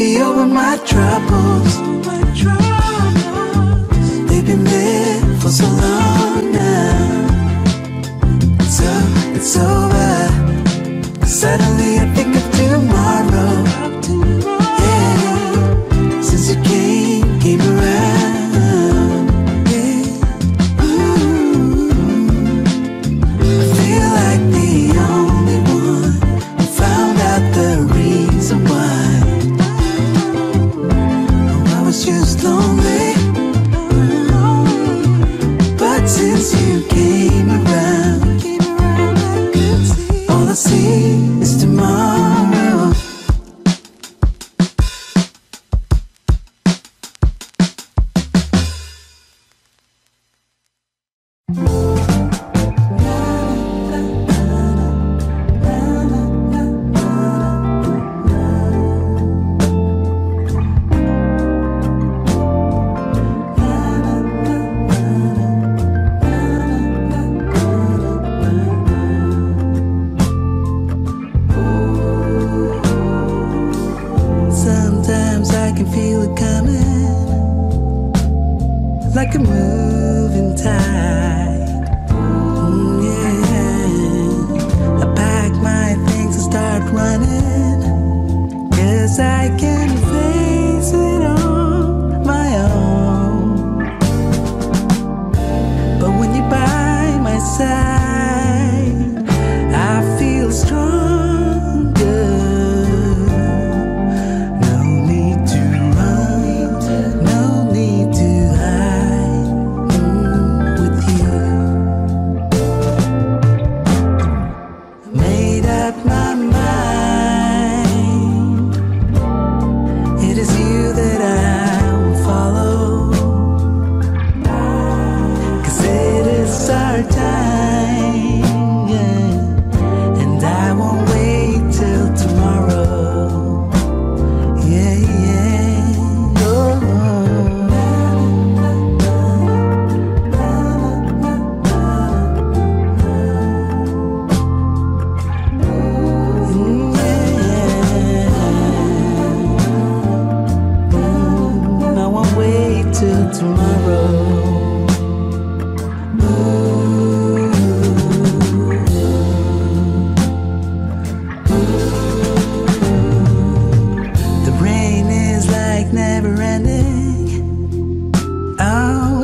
be over my troubles. They've been there for so long now. So it's over. Suddenly I think of tomorrow.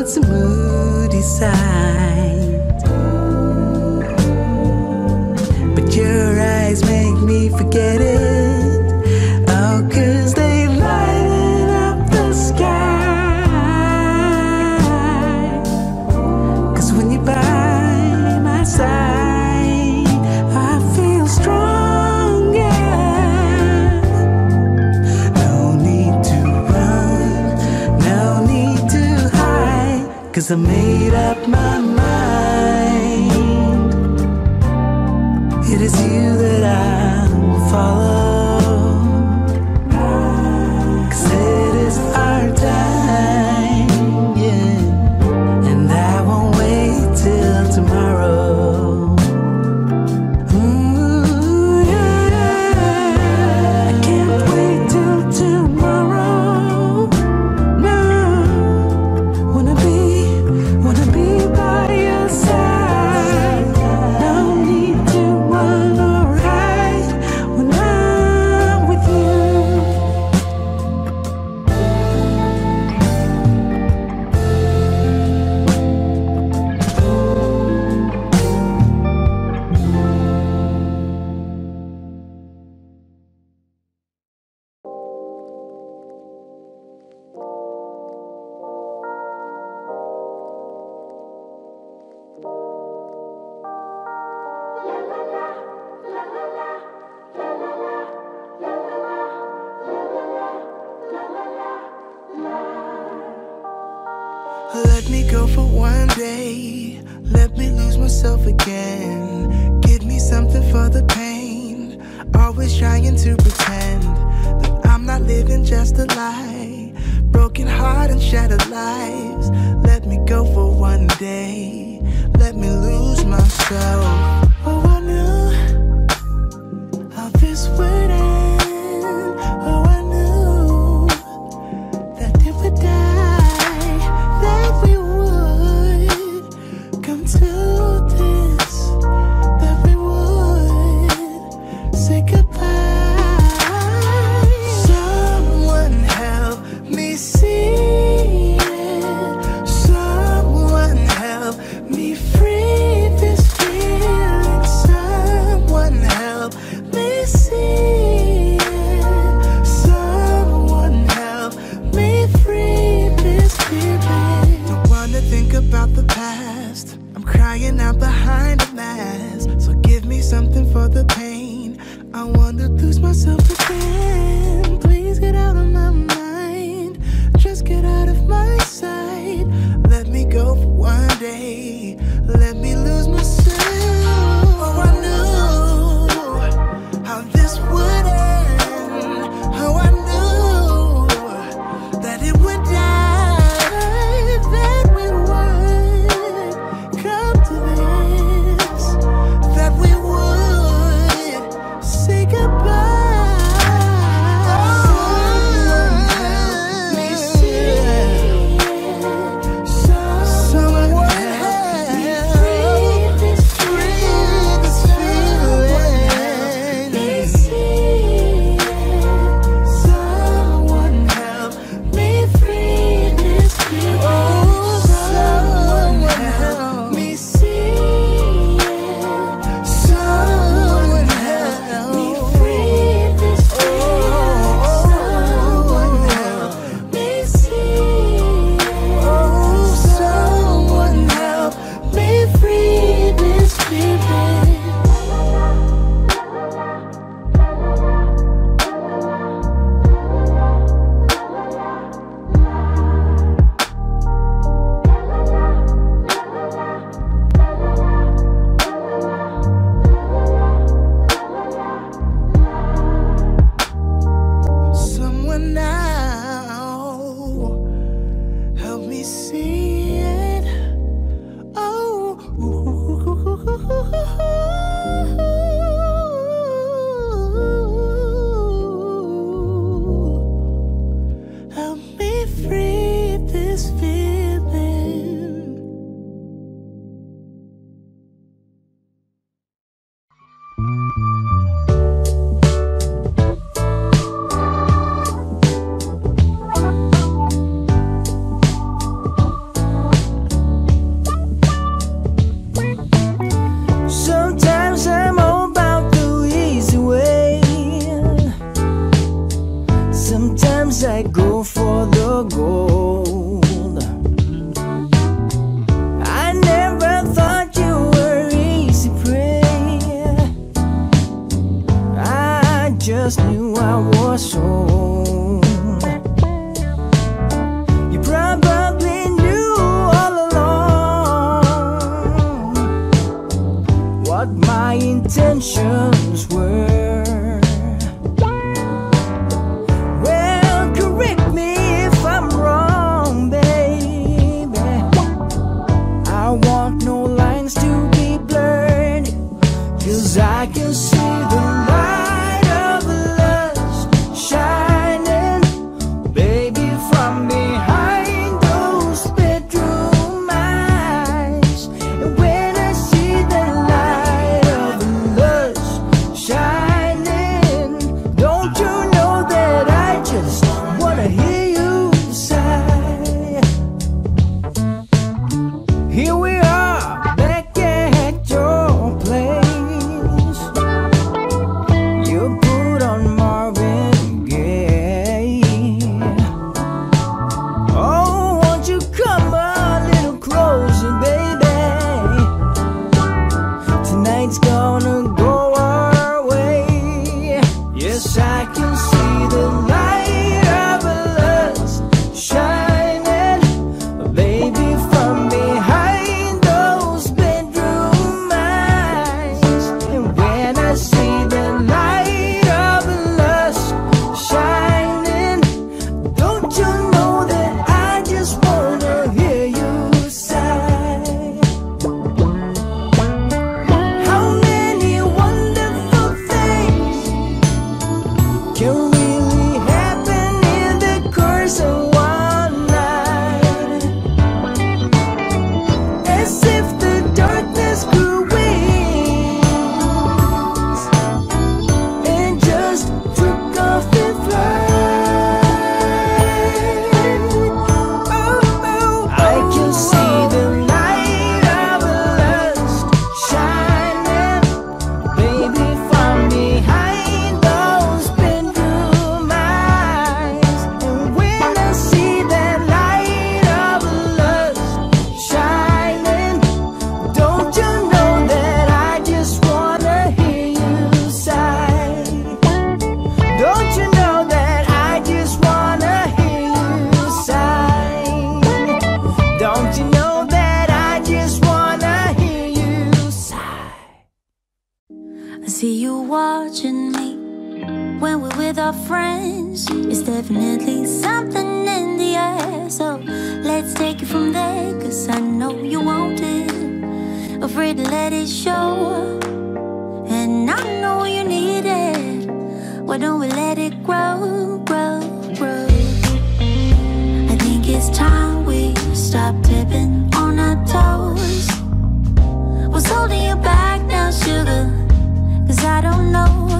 clouds and moody sight. But your eyes make me forget it. is a made up myself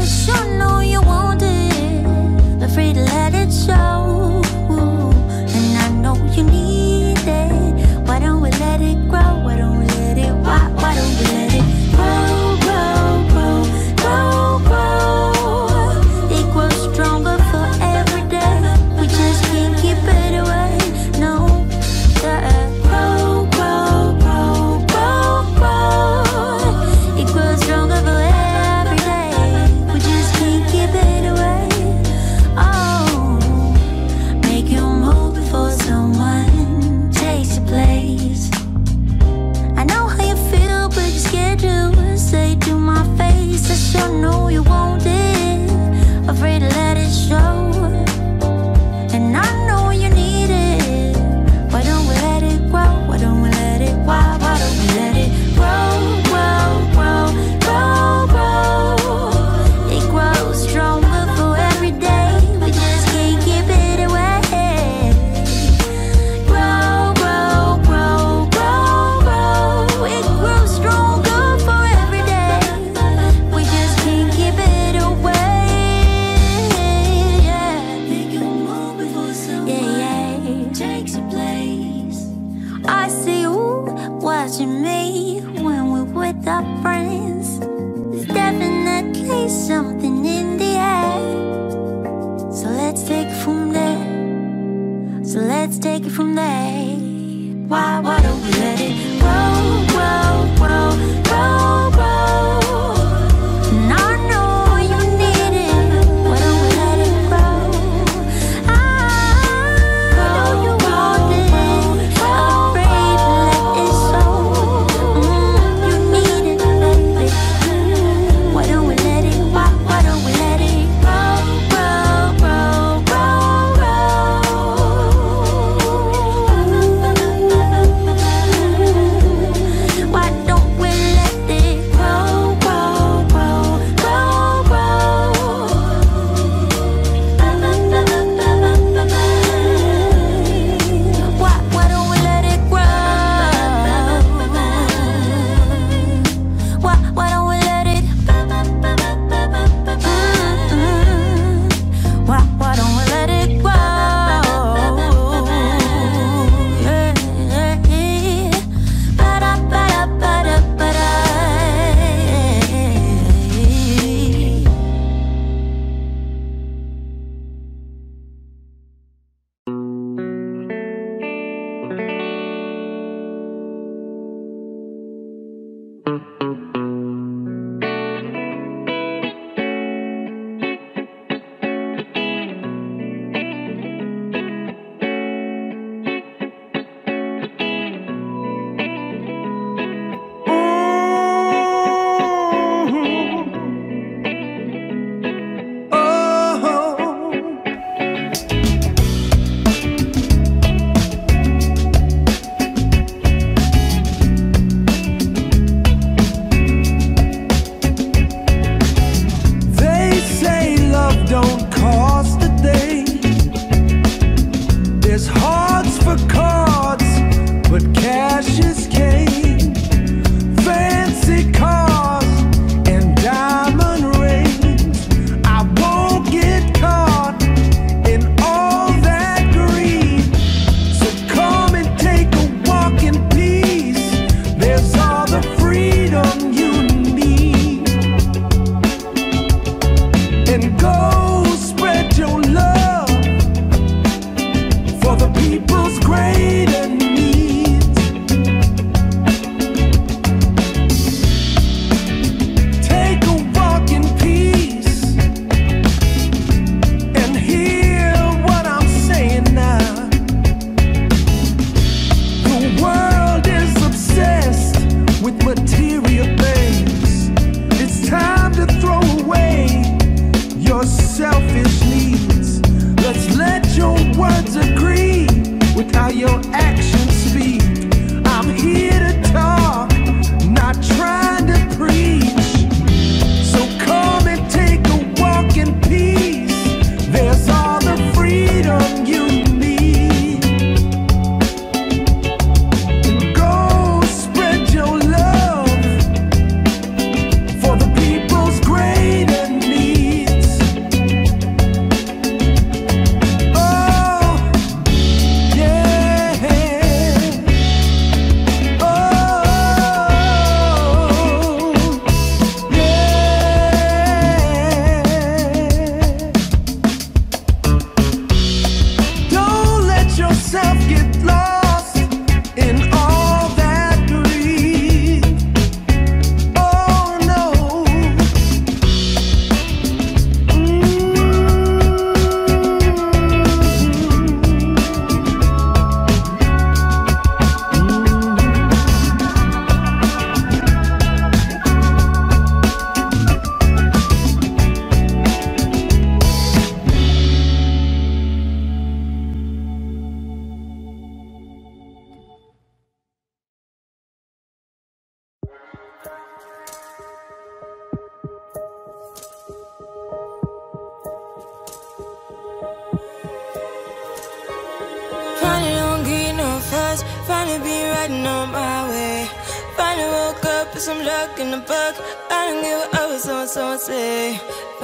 know,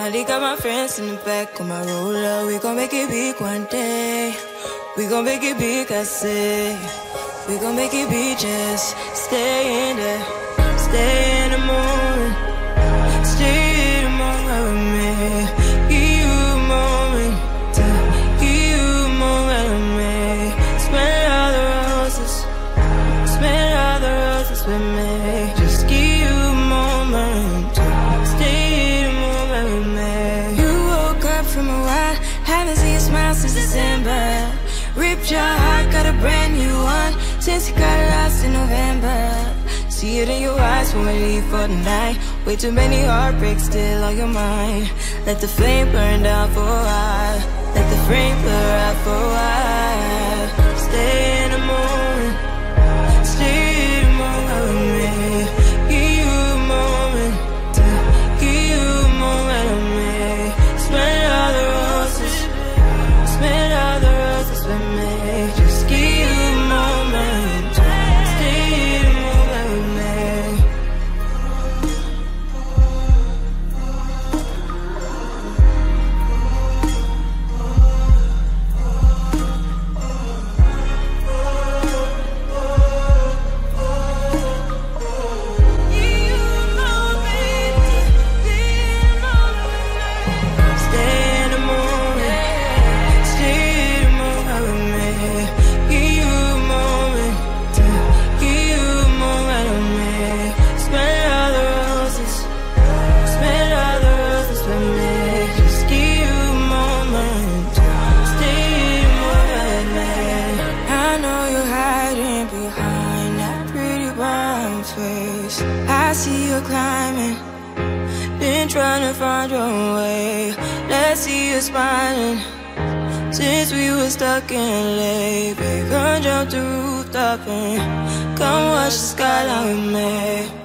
Molly got my friends in the back of my roller. We gon' make it big one day. We gon' make it big, I say. We gon' make it big, just stay in there, stay in the mood. Since you got lost in November. See it in your eyes when we leave for the night. Way too many heartbreaks still on your mind. Let the flame burn down for a while. Let the flame burn out for a while. Stay smiling since we were stuck in LA. Come jump the rooftop and come watch the skyline with me.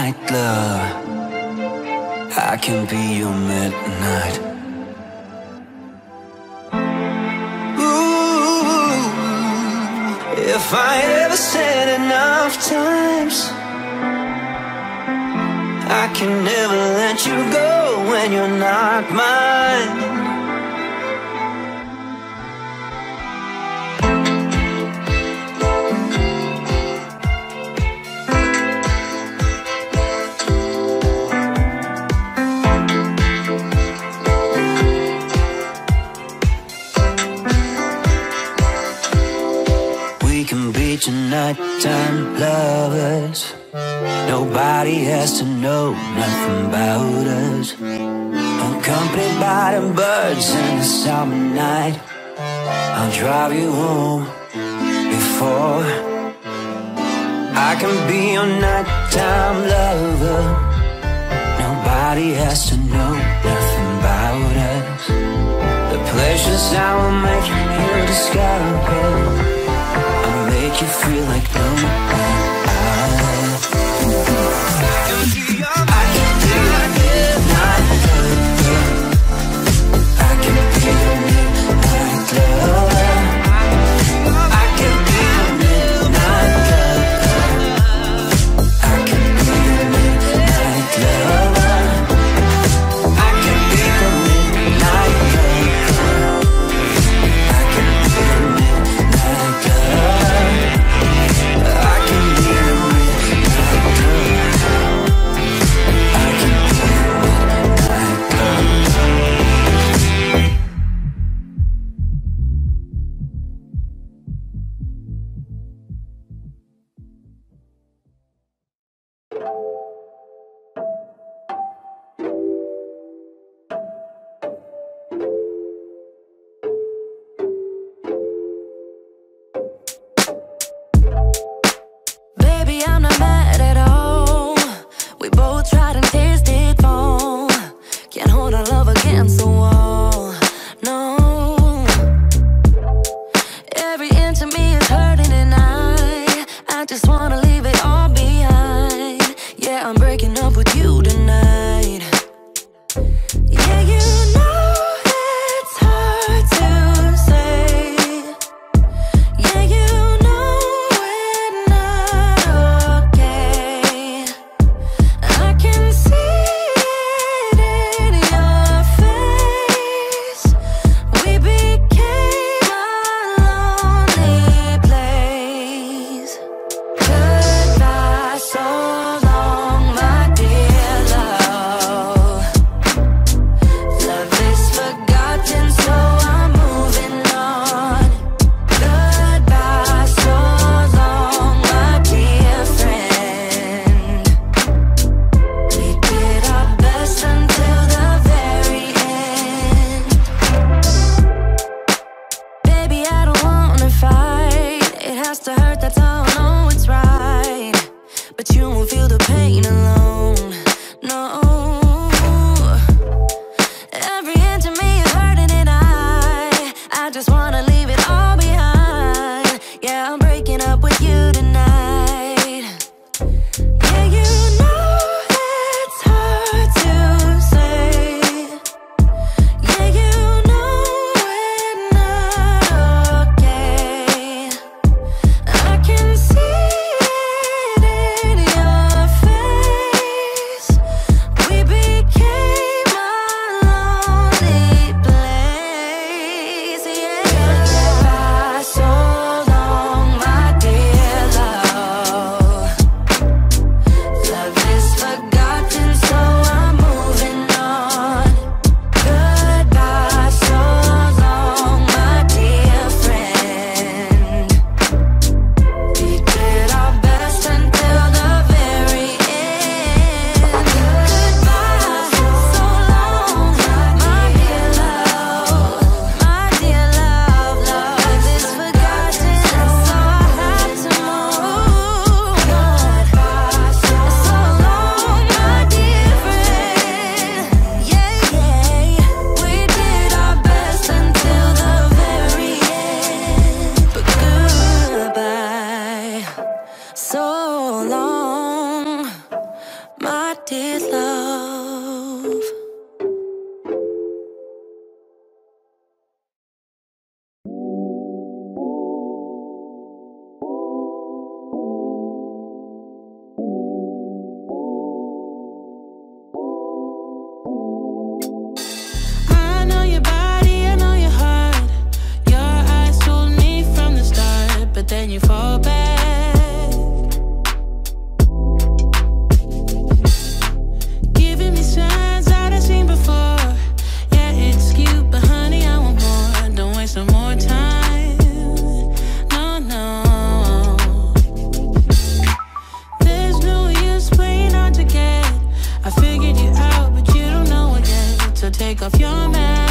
night love. I can be your midnight. Ooh, If I ever said enough times I can never let you go when you're not mine. nighttime lovers. Nobody has to know nothing about us. Accompanied by the birds in the summer night. I'll drive you home before I can be your nighttime lover. Nobody has to know nothing about us. The pleasures I will make you discover make you feel like no one off your mask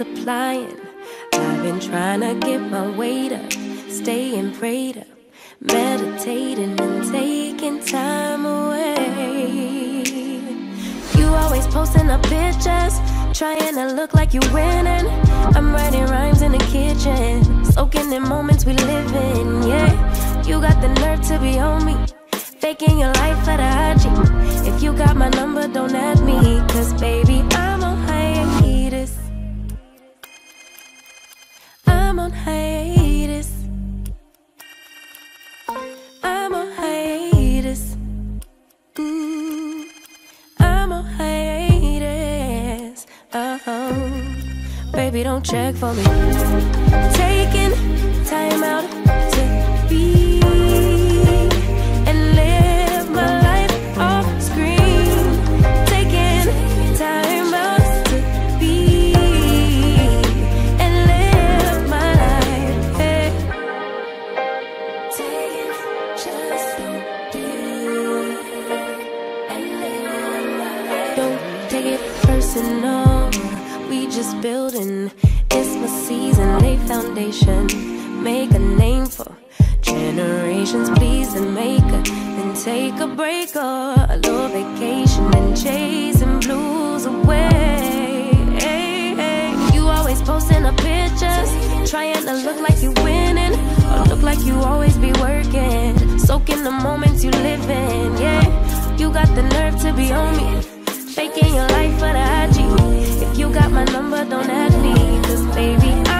multiplying. I've been trying to get my weight up, staying prayed up, meditating and taking time away. You always posting up pictures, trying to look like you winning. I'm writing rhymes in the kitchen, soaking in moments we live in. Yeah, you got the nerve to be on me faking your life for the IG. If you got my number, don't add me, cause baby, I'm check for me. Taking time out foundation. Make a name for generations, please the maker. Then take a break or a little vacation and chasing blues away. Hey, hey. You always posting the pictures, trying to look like you winning or look like you always be working. Soak in the moments you live in, yeah. You got the nerve to be on me, faking your life for the IG. If you got my number, don't add me, cause baby, I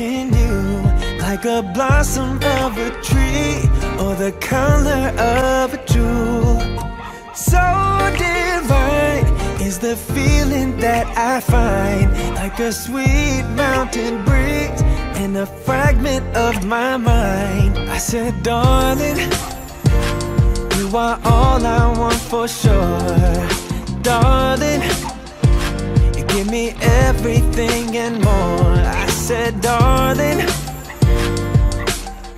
making you like a blossom of a tree or the color of a jewel. So divine is the feeling that I find like a sweet mountain breeze and a fragment of my mind. I said, darling, you are all I want for sure, darling. You give me everything and more. I said, darling.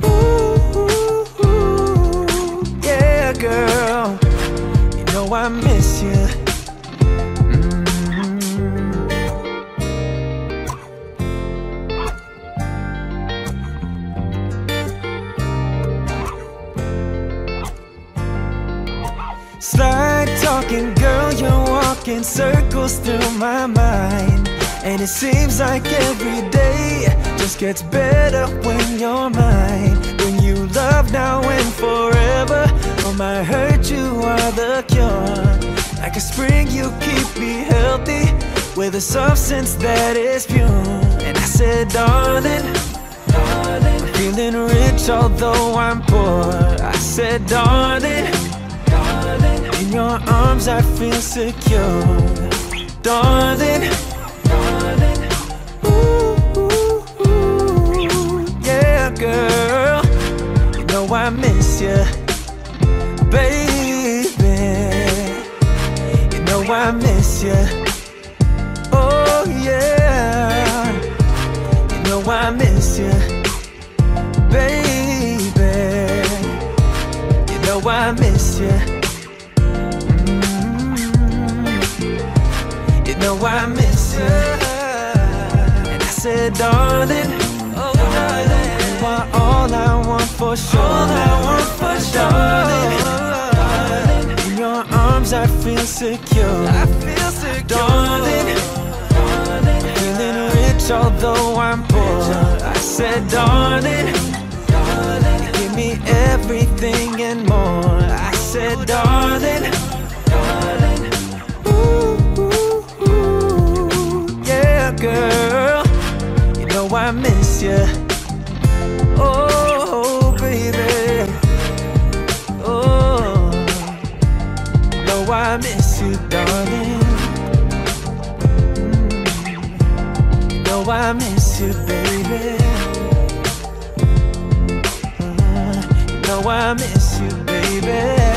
Ooh, ooh, yeah, girl. You know I miss you. Mm. Slide talking, girl, you're walking circles through my mind. And it seems like every day just gets better when you're mine. When you love now and forever. For my hurt, you are the cure. Like a spring, you keep me healthy with a substance that is pure. And I said, darling, darling, I'm feeling rich although I'm poor. I said, darling. darling, In your arms I feel secure Darling girl. You know I miss you Baby. You know I miss you Oh, yeah. You know I miss you Baby. You know I miss you mm-hmm. You know I miss you. And I said, darling, all I want for sure. All I want for sure. Darling, in your arms I feel secure. I feel secure. Darling, darling, feeling rich although I'm poor. I said, darling, darling, give me everything and more. I said, darling, darling. Ooh, ooh, ooh, yeah, girl. You know I miss you. I miss you, baby. Uh, you know I miss you, baby.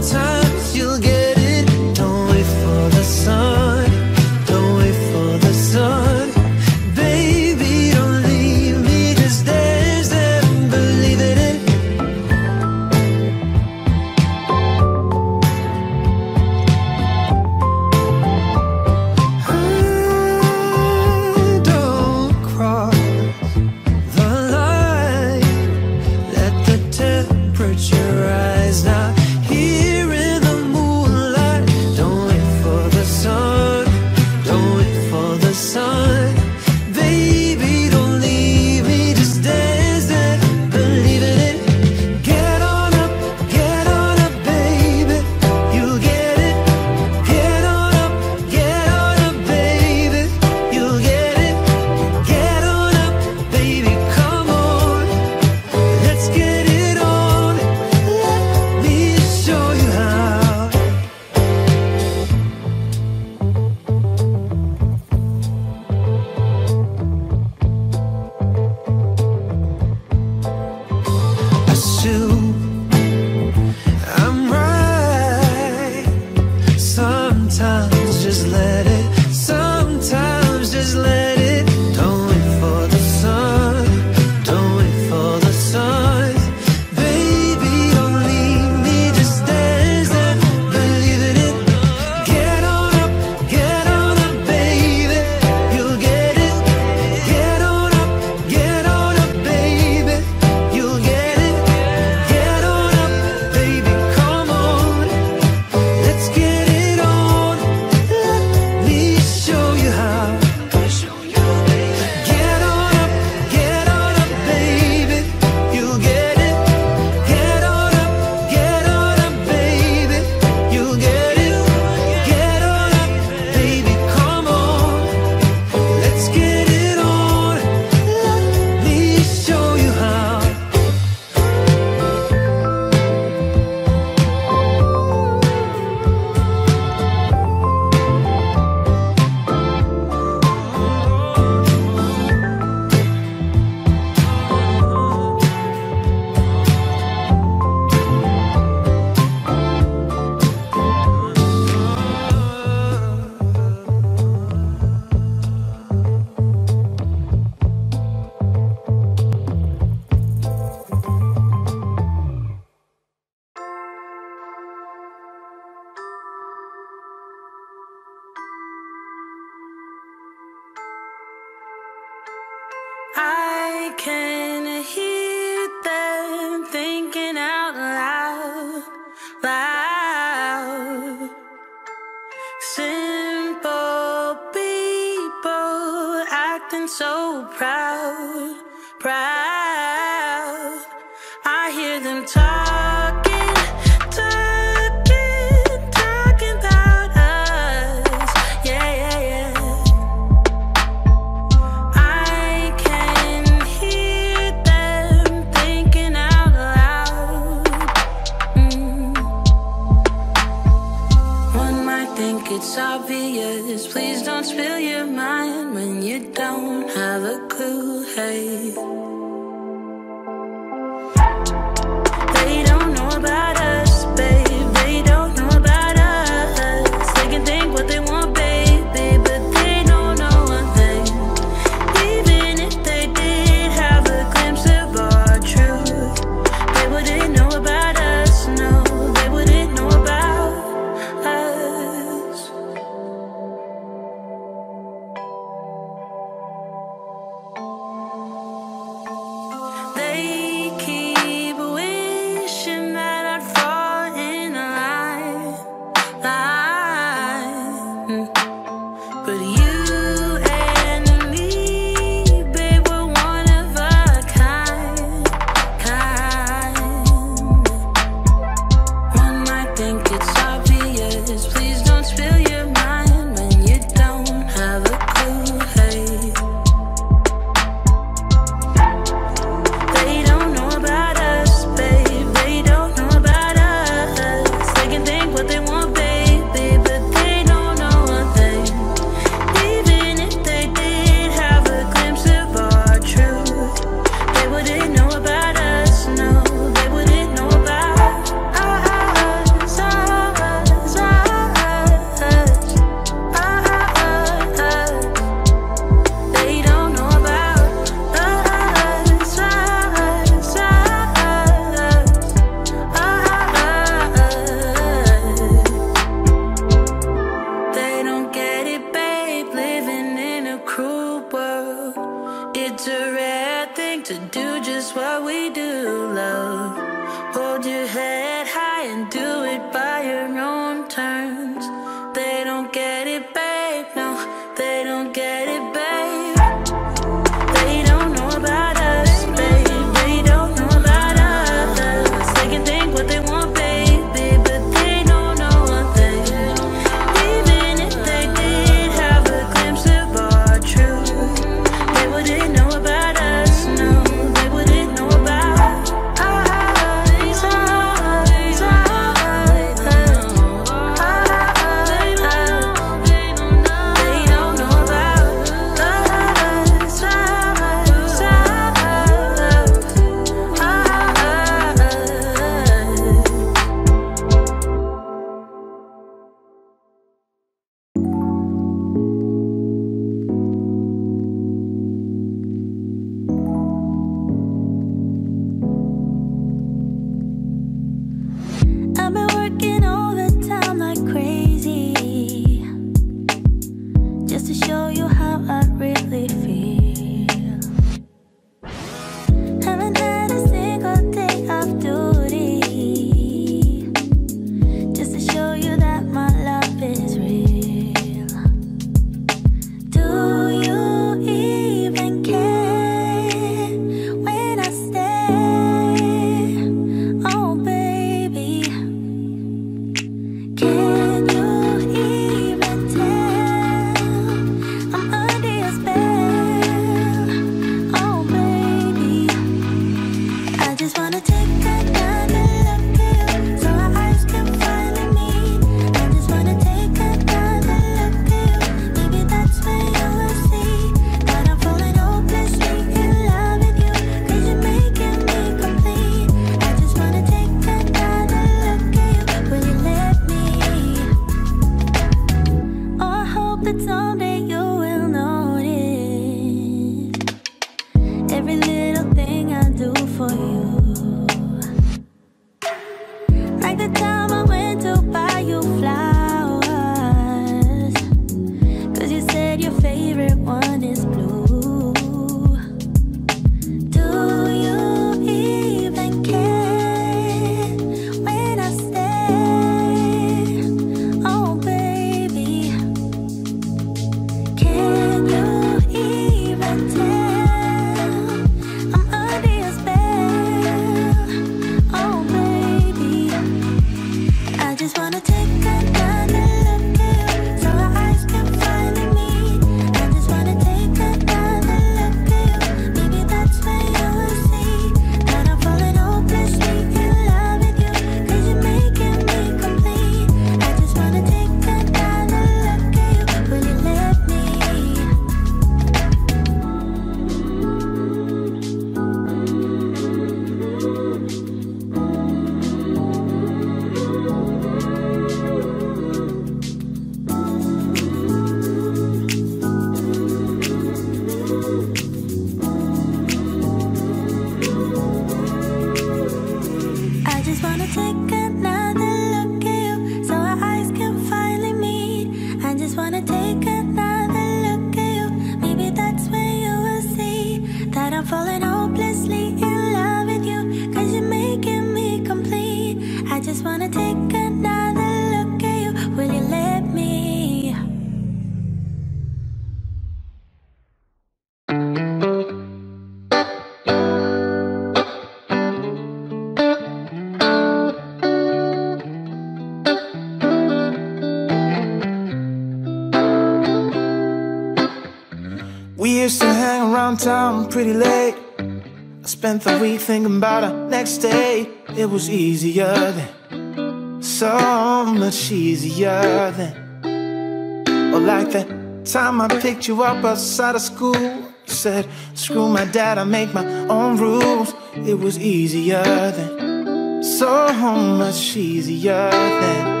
pretty late. I spent the week thinking about her next day. It was easier than so much easier than. Or like that time I picked you up outside of school. You said, Screw my dad, I make my own rules. It was easier than so much easier than.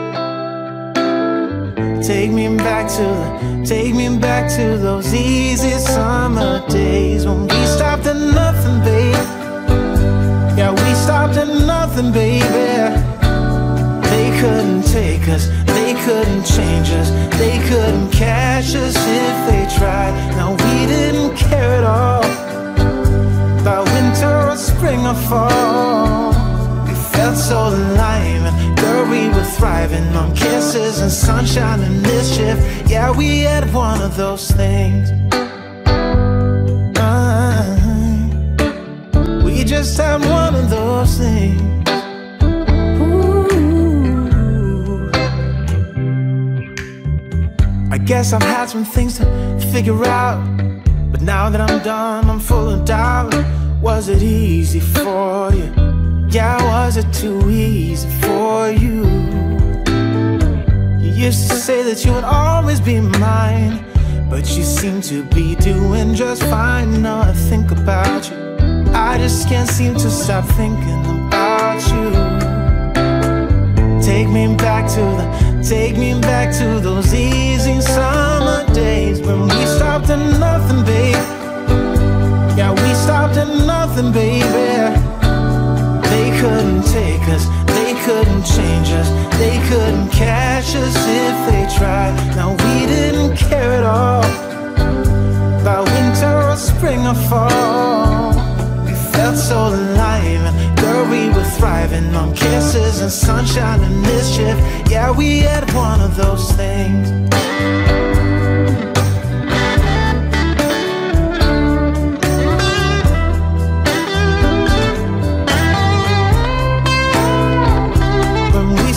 Take me back to the, take me back to those easy summer days when we stopped at nothing, babe. Yeah, we stopped at nothing, baby. They couldn't take us, they couldn't change us, they couldn't catch us if they tried. Now we didn't care at all. about winter or spring or fall. Felt so alive, and girl, we were thriving on kisses and sunshine and mischief. Yeah, we had one of those things. Uh, we just had one of those things. I guess I've had some things to figure out. But now that I'm done, I'm full of doubt. Was it easy for you? Yeah, was it too easy for you? You used to say that you would always be mine. But you seem to be doing just fine. Now I think about you. I just can't seem to stop thinking about you. Take me back to the, take me back to those easy summer days when we stopped at nothing, babe. Yeah, we stopped at nothing, baby. Couldn't take us, they couldn't change us, they couldn't catch us if they tried. Now we didn't care at all about winter or spring or fall. We felt so alive, and girl, we were thriving on kisses and sunshine and mischief. Yeah, we had one of those things.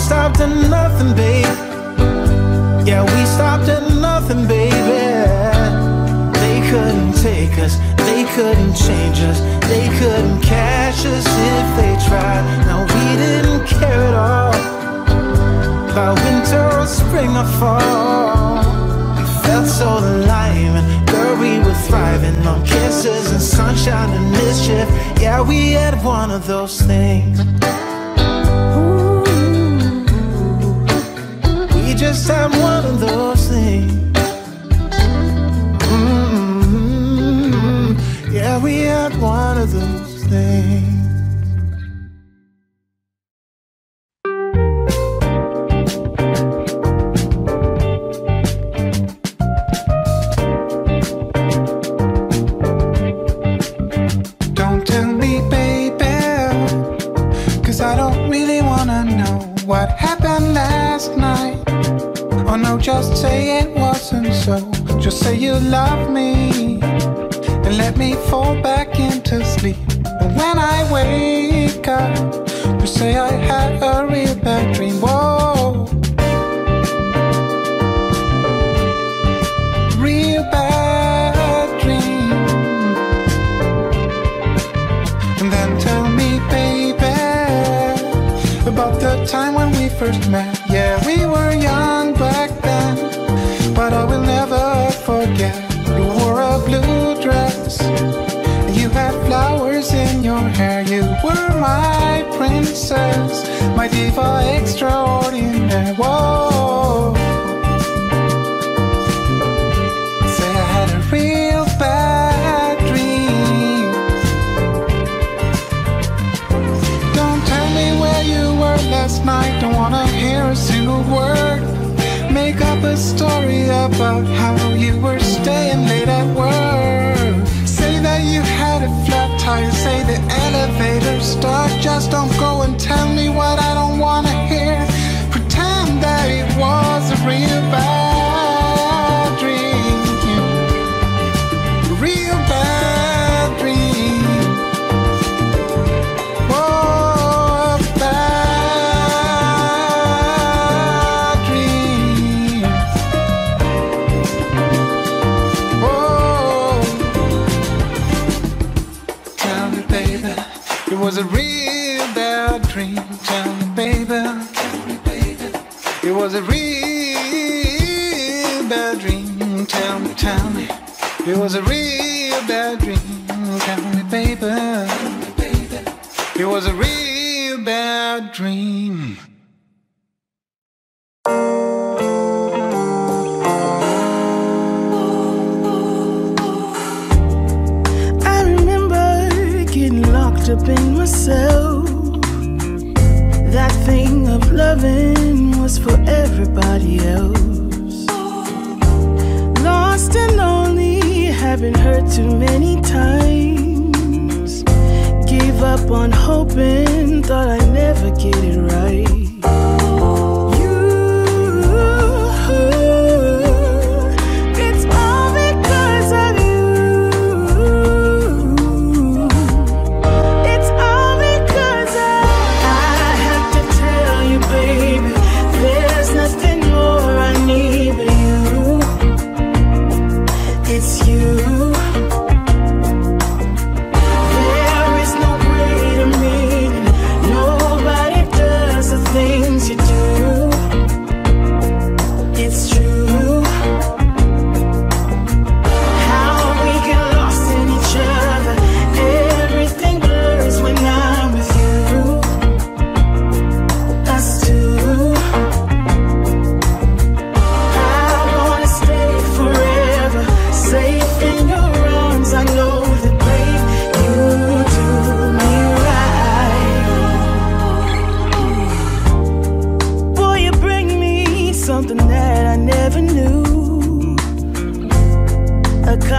Stopped at nothing, babe. Yeah, we stopped at nothing, baby. They couldn't take us, they couldn't change us, they couldn't catch us if they tried. Now we didn't care at all about winter or spring or fall. We felt so alive, and girl, we were thriving on kisses and sunshine and mischief. Yeah, we had one of those things. Just had one of those things. Mm, Yeah, we had one of those things. How you were staying late at work. Say that you had a flat tire. Say the elevator stuck. Just don't go was a real bad dream. Tell me, baby. It was a real bad dream. I remember getting locked up in myself. That thing of loving was for everybody else. haven't hurt too many times. Gave up on hoping, thought I'd never get it right.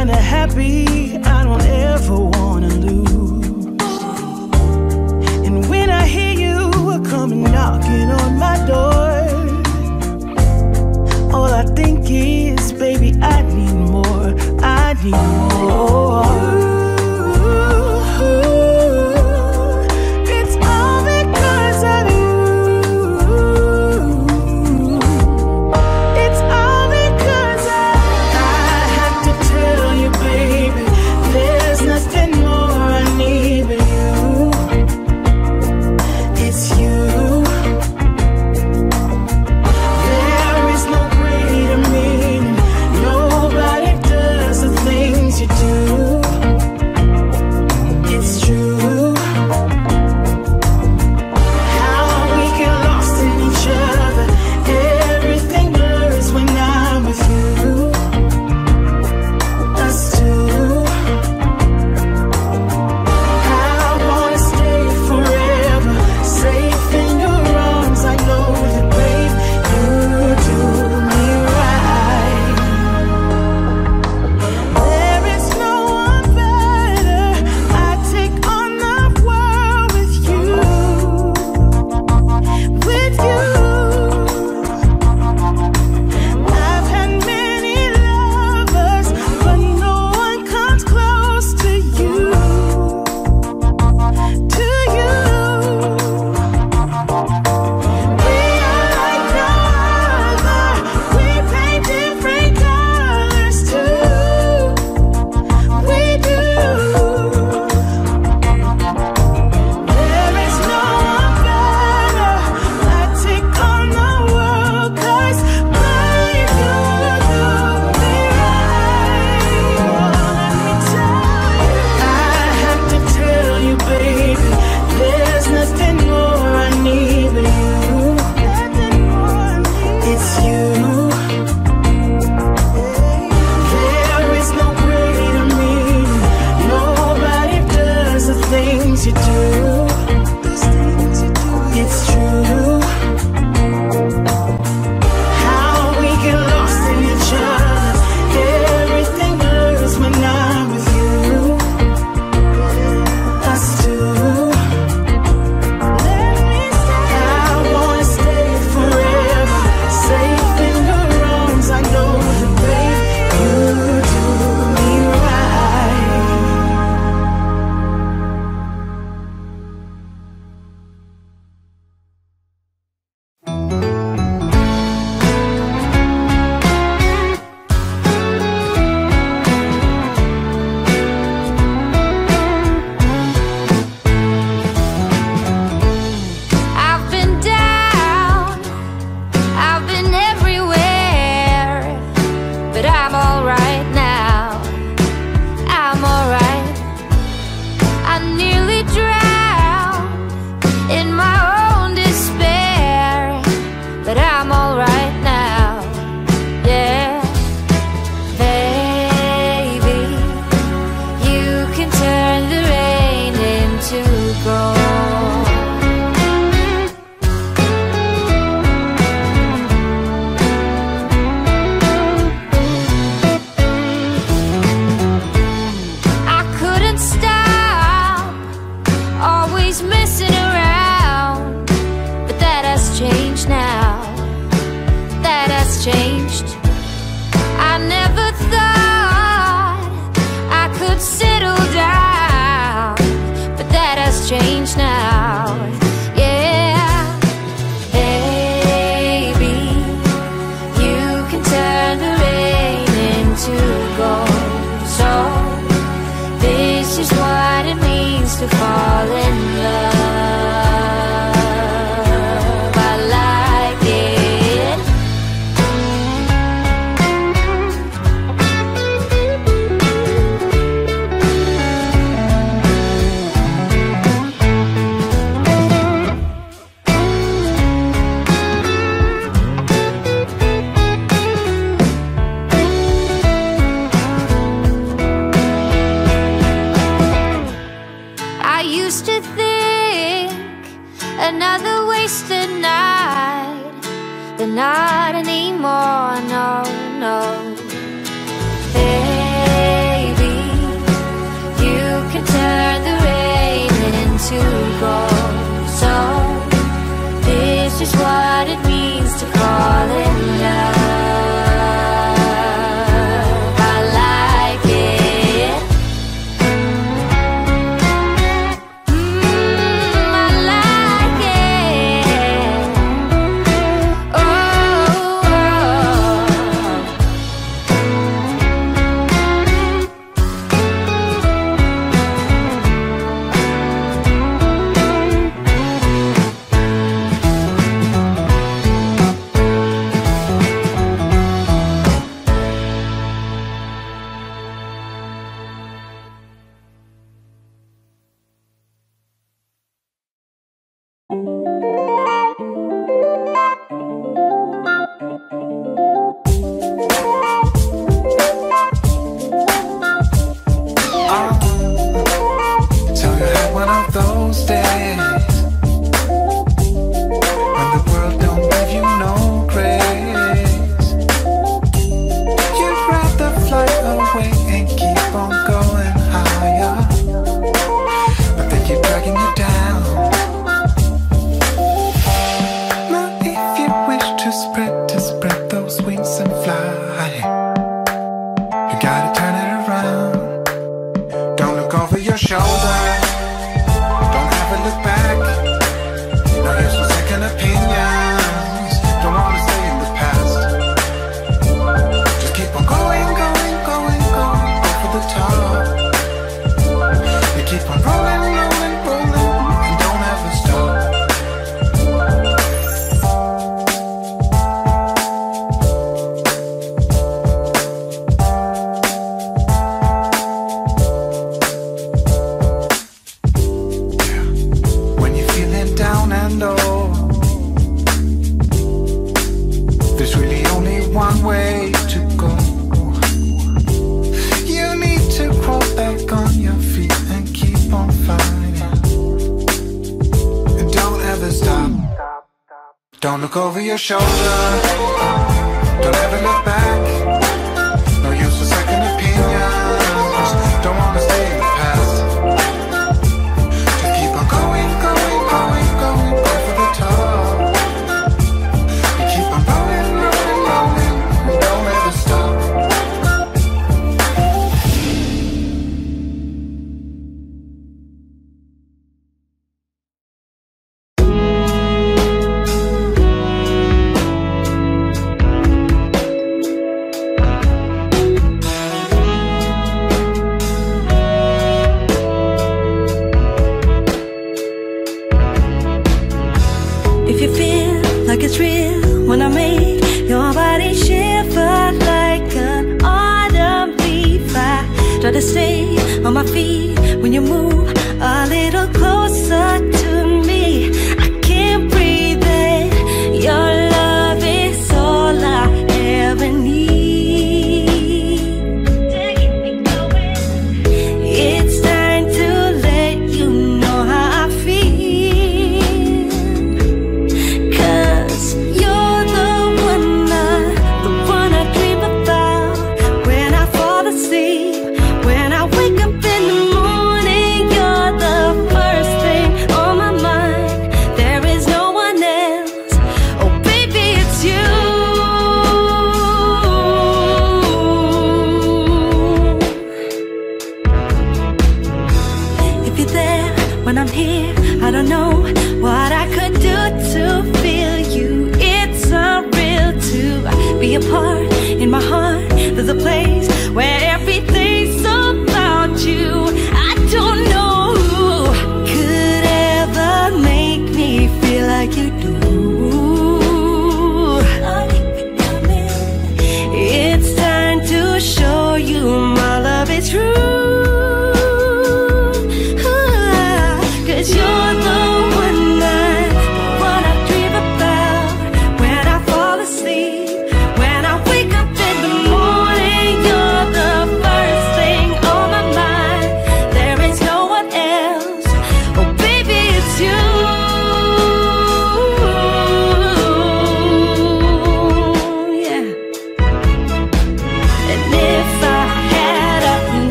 kinda happy I don't ever wanna lose. And when I hear you come knocking on my door, all I think is, baby, I need more, I need more.